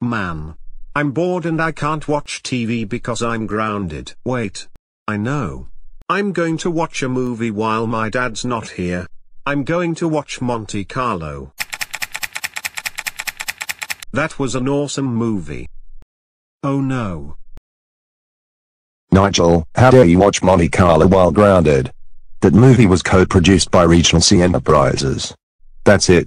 Man. I'm bored and I can't watch TV because I'm grounded. Wait. I know. I'm going to watch a movie while my dad's not here. I'm going to watch Monte Carlo. That was an awesome movie. Oh no. Nigel, how dare you watch Monte Carlo while grounded? That movie was co-produced by Regional Regency Enterprises. That's it.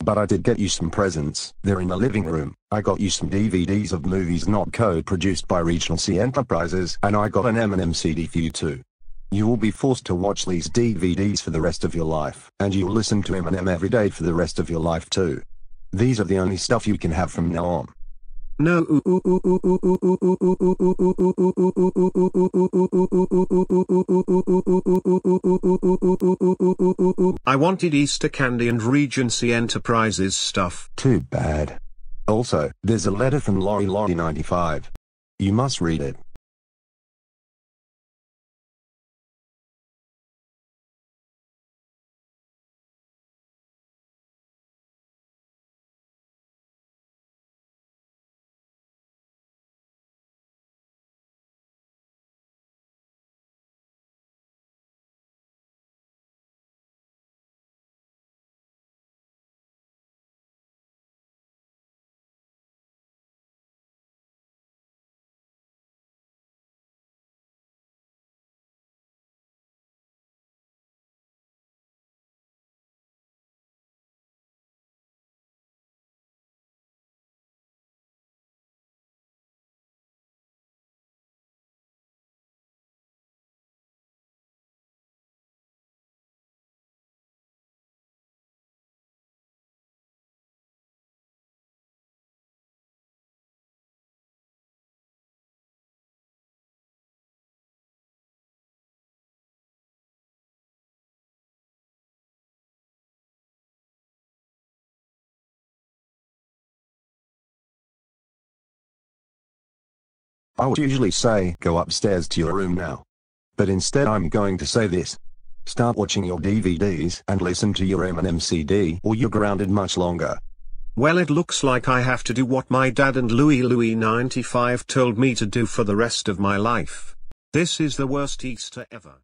But I did get you some presents. They're in the living room. I got you some DVDs of movies not co-produced by Regency Enterprises, and I got an Eminem CD for you too. You will be forced to watch these DVDs for the rest of your life, and you'll listen to Eminem every day for the rest of your life too. These are the only stuff you can have from now on. No. I wanted Easter candy and Regency Enterprises stuff. Too bad. Also, there's a letter from Louie Louie 95. You must read it. I would usually say go upstairs to your room now. But instead I'm going to say this. Start watching your DVDs and listen to your Eminem CD or you're grounded much longer. Well it looks like I have to do what my dad and Louie Louie 95 told me to do for the rest of my life. This is the worst Easter ever.